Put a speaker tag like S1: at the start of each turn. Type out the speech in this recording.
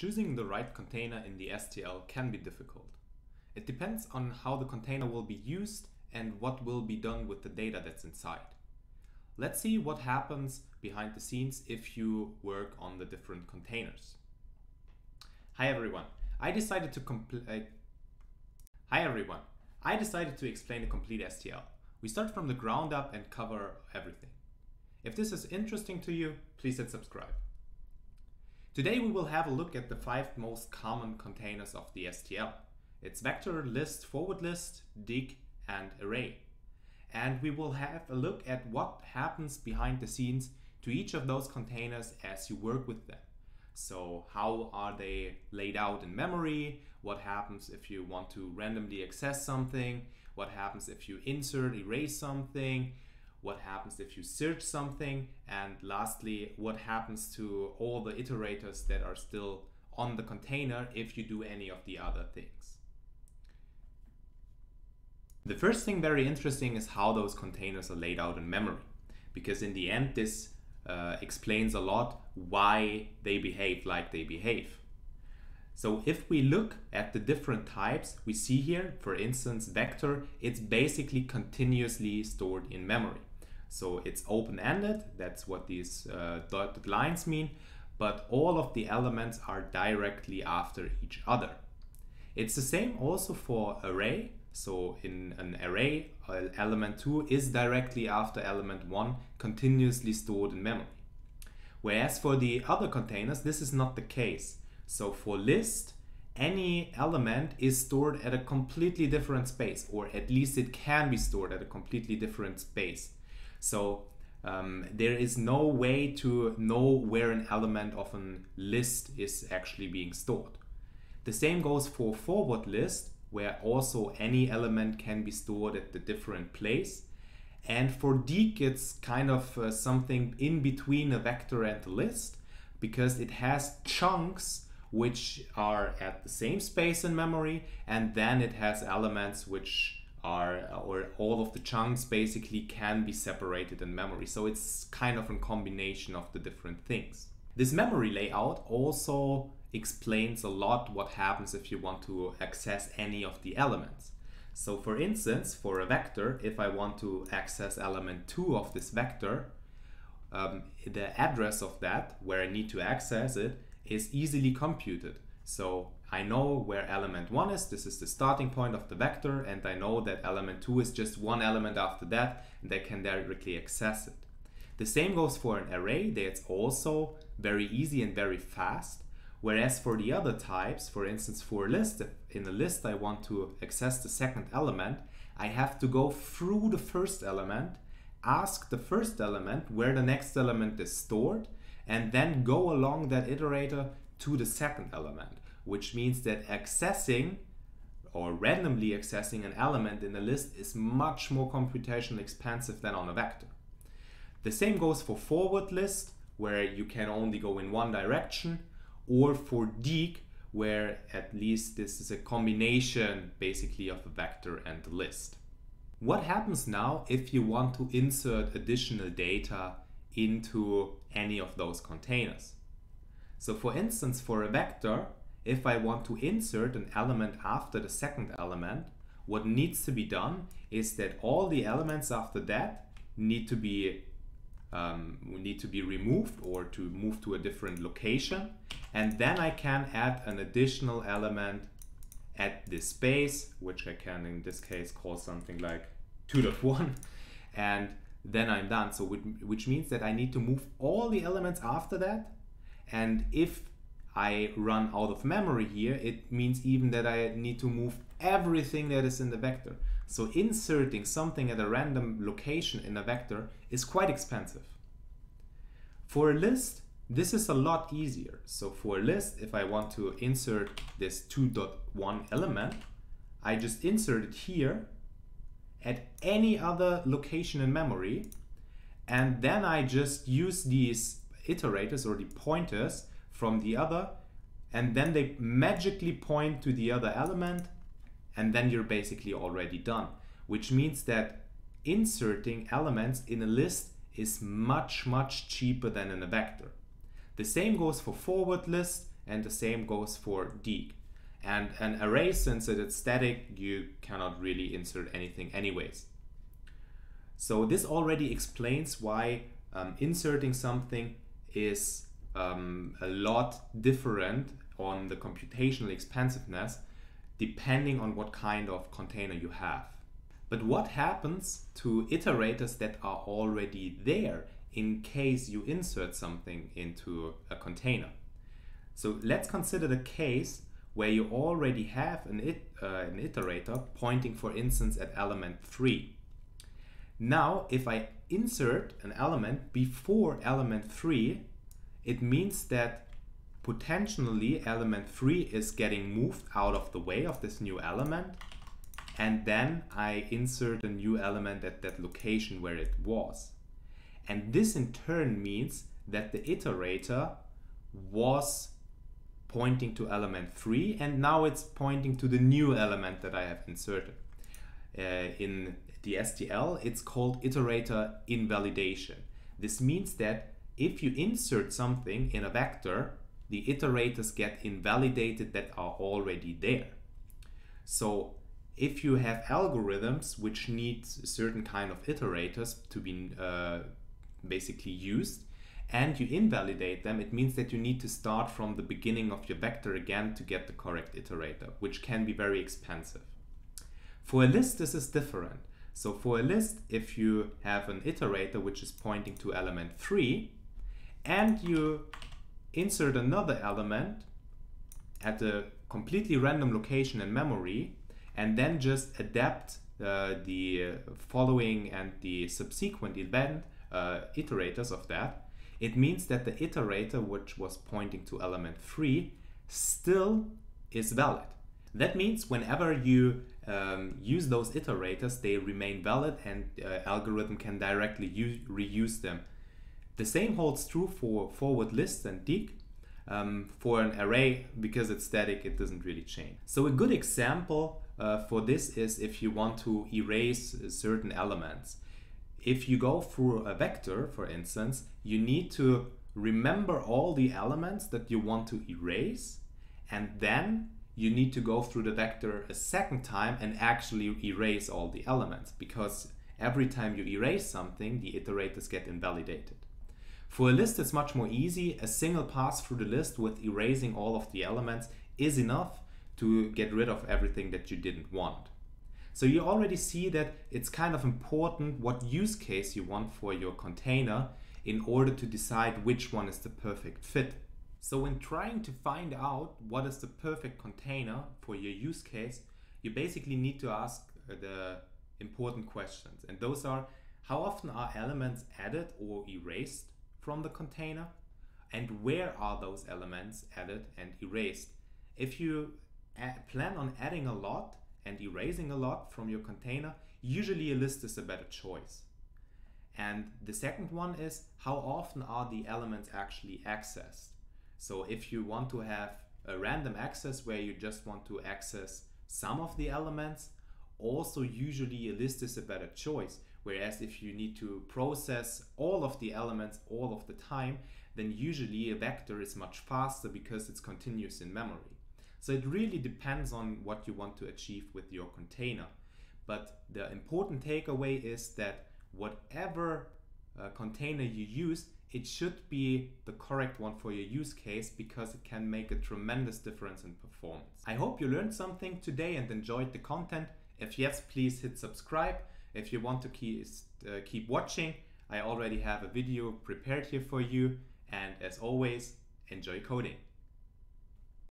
S1: Choosing the right container in the STL can be difficult. It depends on how the container will be used and what will be done with the data that's inside. Let's see what happens behind the scenes if you work on the different containers. Hi everyone, I decided to complete. Uh, hi everyone, I decided to explain a complete STL. We start from the ground up and cover everything. If this is interesting to you, please hit subscribe. Today we will have a look at the five most common containers of the STL. It's vector, list, forward list, deque, and array. And we will have a look at what happens behind the scenes to each of those containers as you work with them. So how are they laid out in memory? What happens if you want to randomly access something? What happens if you insert, erase something? What happens if you search something? And lastly, what happens to all the iterators that are still on the container if you do any of the other things? The first thing very interesting is how those containers are laid out in memory. Because in the end, this uh, explains a lot why they behave like they behave. So if we look at the different types we see here, for instance, vector, it's basically continuously stored in memory. So it's open-ended, that's what these uh, dotted lines mean, but all of the elements are directly after each other. It's the same also for array. So in an array, uh, element 2 is directly after element 1, continuously stored in memory. Whereas for the other containers, this is not the case. So for list, any element is stored at a completely different space, or at least it can be stored at a completely different space. So um, there is no way to know where an element of a list is actually being stored. The same goes for forward list, where also any element can be stored at the different place. And for deque, it's kind of uh, something in between a vector and a list because it has chunks which are at the same space in memory, and then it has elements which are or all of the chunks basically can be separated in memory. So it's kind of a combination of the different things. This memory layout also explains a lot what happens if you want to access any of the elements. So for instance, for a vector, if I want to access element 2 of this vector, um, the address of that, where I need to access it, is easily computed. So I know where element 1 is, this is the starting point of the vector, and I know that element 2 is just one element after that, and I can directly access it. The same goes for an array, that's also very easy and very fast. Whereas for the other types, for instance for a list, in a list I want to access the second element, I have to go through the first element, ask the first element where the next element is stored, and then go along that iterator to the second element which means that accessing or randomly accessing an element in a list is much more computationally expensive than on a vector. The same goes for forward list, where you can only go in one direction, or for deque, where at least this is a combination basically of a vector and a list. What happens now if you want to insert additional data into any of those containers? So for instance, for a vector, if I want to insert an element after the second element, what needs to be done is that all the elements after that need to be um, need to be removed or to move to a different location. And then I can add an additional element at this space which I can in this case call something like 2.1 and then I'm done. So which means that I need to move all the elements after that. And if I run out of memory here, it means even that I need to move everything that is in the vector. So inserting something at a random location in a vector is quite expensive. For a list, this is a lot easier. So for a list, if I want to insert this 2.1 element, I just insert it here at any other location in memory. And then I just use these iterators or the pointers from the other and then they magically point to the other element and then you're basically already done which means that inserting elements in a list is much much cheaper than in a vector the same goes for forward list and the same goes for deque. And an array, since it is static, you cannot really insert anything anyways. So this already explains why um, inserting something is um, a lot different on the computational expensiveness depending on what kind of container you have. But what happens to iterators that are already there in case you insert something into a container? So let's consider the case where you already have an, it, uh, an iterator pointing, for instance, at element 3. Now, if I insert an element before element 3, it means that potentially element 3 is getting moved out of the way of this new element and then I insert a new element at that location where it was. And this in turn means that the iterator was pointing to element 3 and now it's pointing to the new element that I have inserted. Uh, in the STL it's called iterator invalidation. This means that if you insert something in a vector, the iterators get invalidated that are already there. So if you have algorithms which need certain kind of iterators to be uh, basically used, and you invalidate them, it means that you need to start from the beginning of your vector again to get the correct iterator, which can be very expensive. For a list, this is different. So for a list, if you have an iterator which is pointing to element 3, and you insert another element at a completely random location in memory, and then just adapt uh, the following and the subsequent event uh, iterators of that, it means that the iterator which was pointing to element 3 still is valid. That means whenever you um, use those iterators, they remain valid and uh, algorithm can directly use, reuse them. The same holds true for forward lists and deque. Um, for an array, because it's static, it doesn't really change. So a good example uh, for this is if you want to erase certain elements if you go through a vector, for instance, you need to remember all the elements that you want to erase, and then you need to go through the vector a second time and actually erase all the elements, because every time you erase something, the iterators get invalidated. For a list, it's much more easy. A single pass through the list with erasing all of the elements is enough to get rid of everything that you didn't want. So you already see that it's kind of important what use case you want for your container in order to decide which one is the perfect fit. So when trying to find out what is the perfect container for your use case, you basically need to ask uh, the important questions. And those are how often are elements added or erased from the container? And where are those elements added and erased? If you plan on adding a lot, and erasing a lot from your container, usually a list is a better choice. And the second one is how often are the elements actually accessed? So if you want to have a random access where you just want to access some of the elements, also usually a list is a better choice. Whereas if you need to process all of the elements all of the time, then usually a vector is much faster because it's continuous in memory. So it really depends on what you want to achieve with your container. But the important takeaway is that whatever uh, container you use, it should be the correct one for your use case because it can make a tremendous difference in performance. I hope you learned something today and enjoyed the content. If yes, please hit subscribe. If you want to keep, uh, keep watching, I already have a video prepared here for you. And as always, enjoy coding.